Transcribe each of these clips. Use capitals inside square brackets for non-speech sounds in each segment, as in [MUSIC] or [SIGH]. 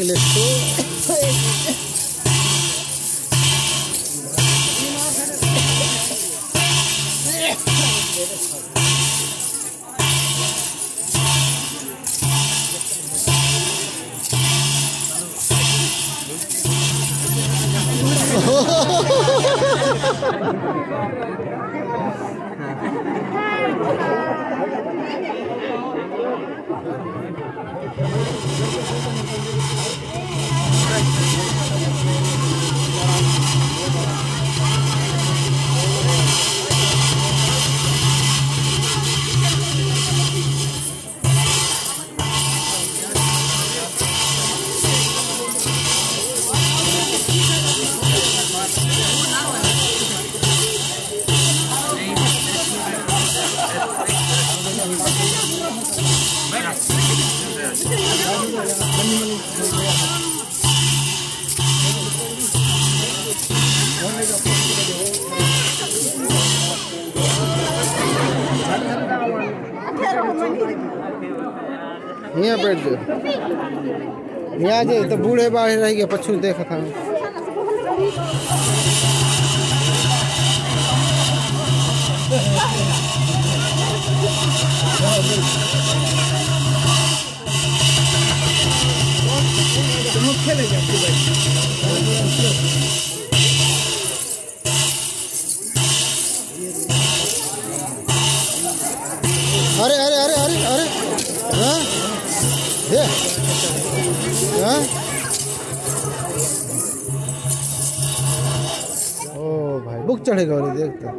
arregles [LAUGHS] tú. Thank you. यहाँ बैठ जाओ। यहाँ जे तो बूढ़े बाढ़े रह गए पछू देखा था। अरे बुक चढ़ेगा और देख तो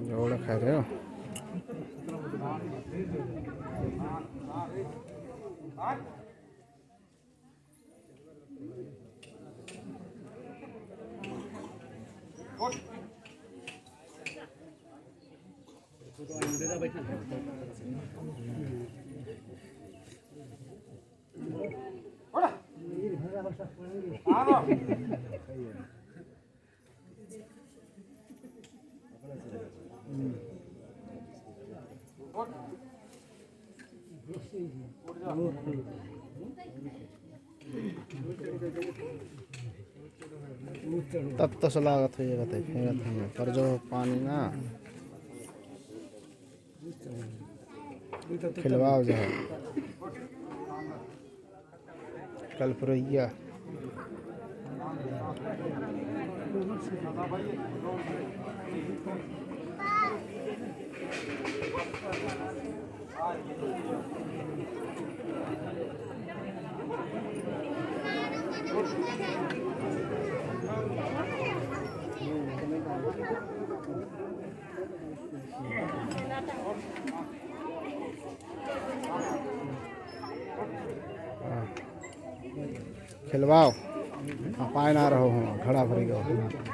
जोड़ा खा रहे हो Bravo. तब तो सलागत हो जाएगा तो पर जो पानी ना खिलवाओ जो है। कलपुरैया खिलवाओ हाँ पाए ना रहो हाँ घड़ा भरी गो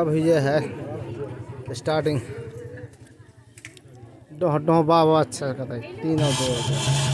अब ये है स्टार्टिंग डोह डोह बाबा अच्छा कहता है तीनों दो।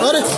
그렇지.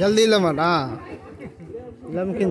जल्दी लम लम लमकिन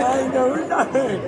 Ai đúng rồi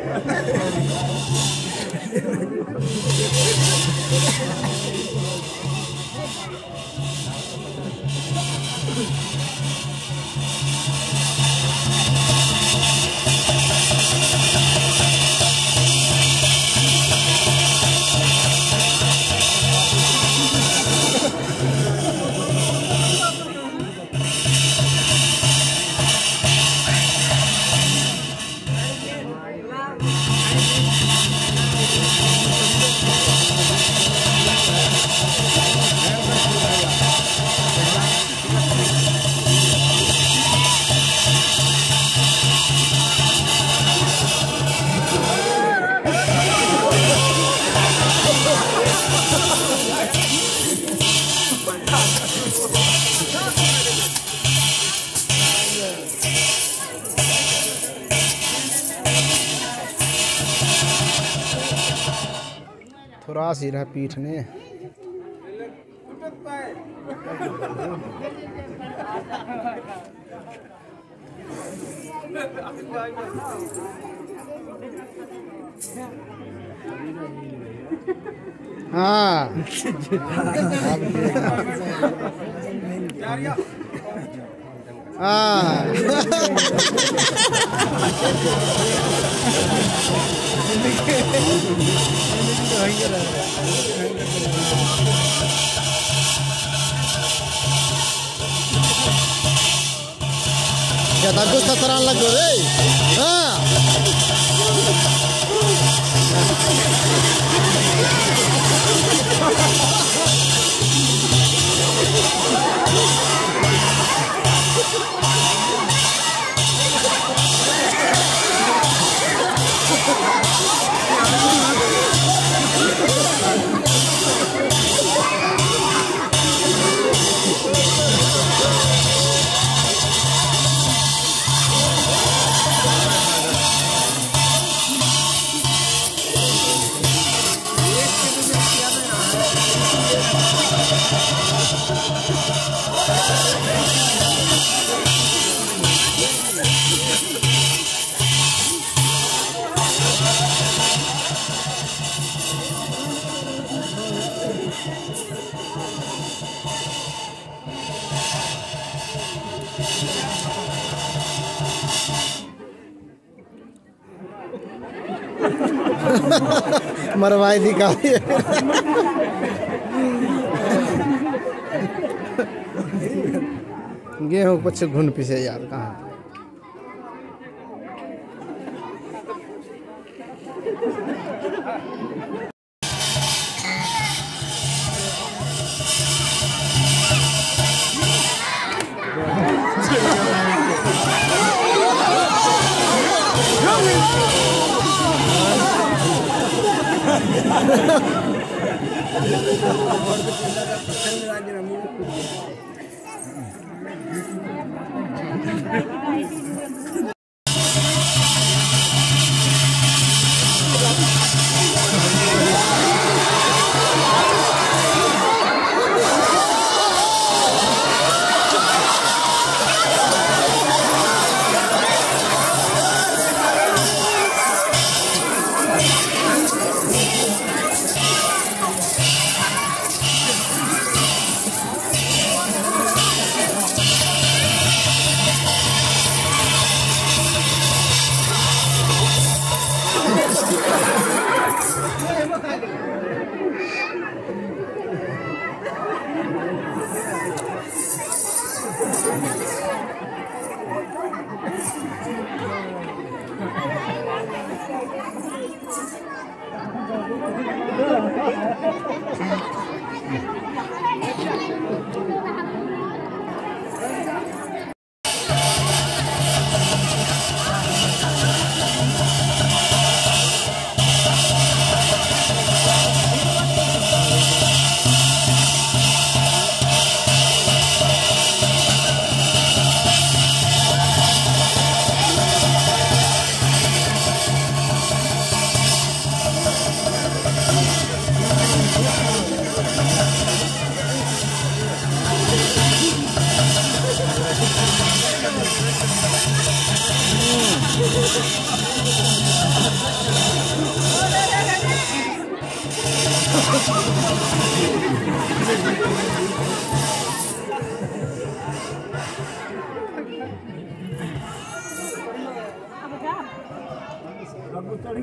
थोड़ा सी रहा पीठ में हाँ। हाँ। ज्यादा tanto está tan largo, ¿eh? मरवाई दिखा गेहूँ कुछ घुन पीछे यार कहाँ? [LAUGHS] ಪ್ರಸಂಗವಾಗಿ ನಮ್ಮ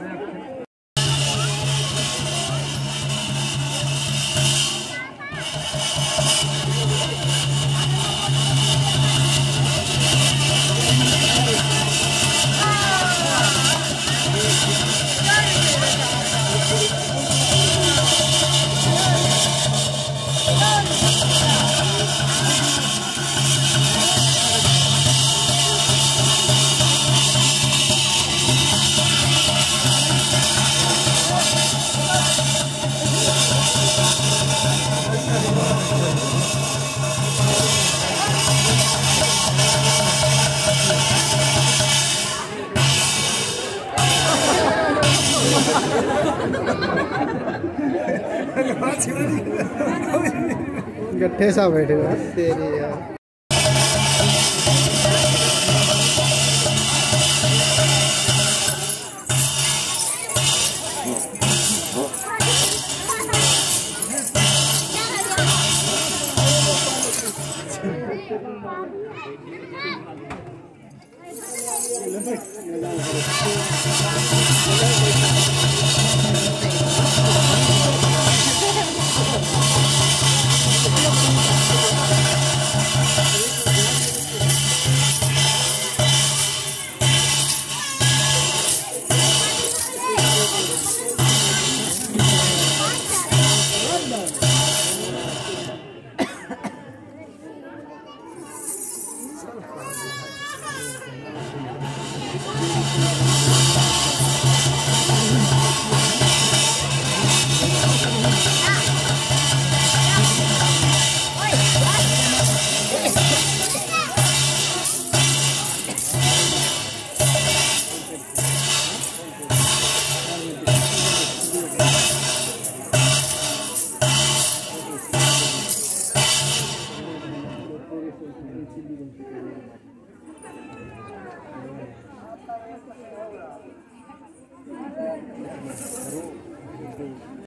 down there. [LAUGHS] गट्ठे सा बैठे तेरी यार।